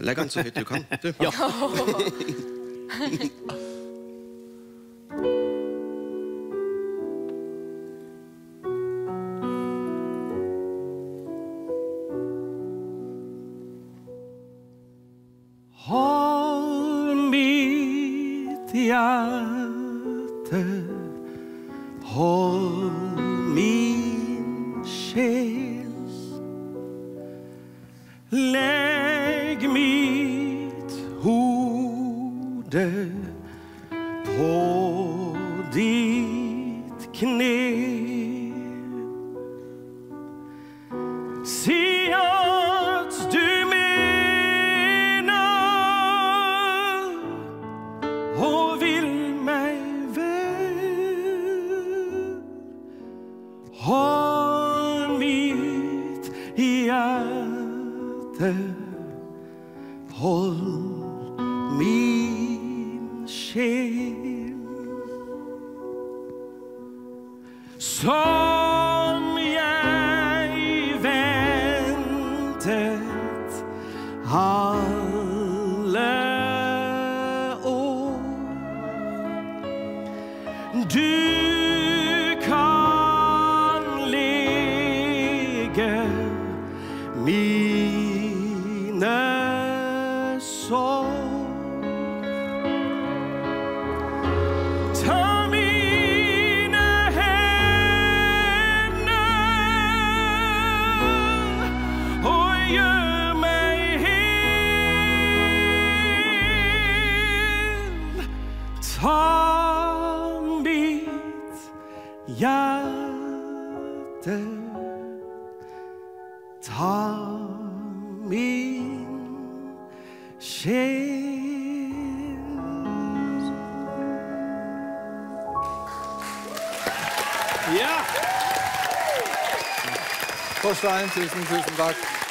Legg den så høyt du kan. Du. Ja. Håll mitt hjärta, håll min själ. Lägg mitt hode på ditt knä. Se att du menar och vill mig väl. Håll mitt hjärta, håll min själ. Som jag i väntet alla år du kan lägga mina Ta mitt hjärta, ta min själ. ja. Torstein, tusen, tusen takk.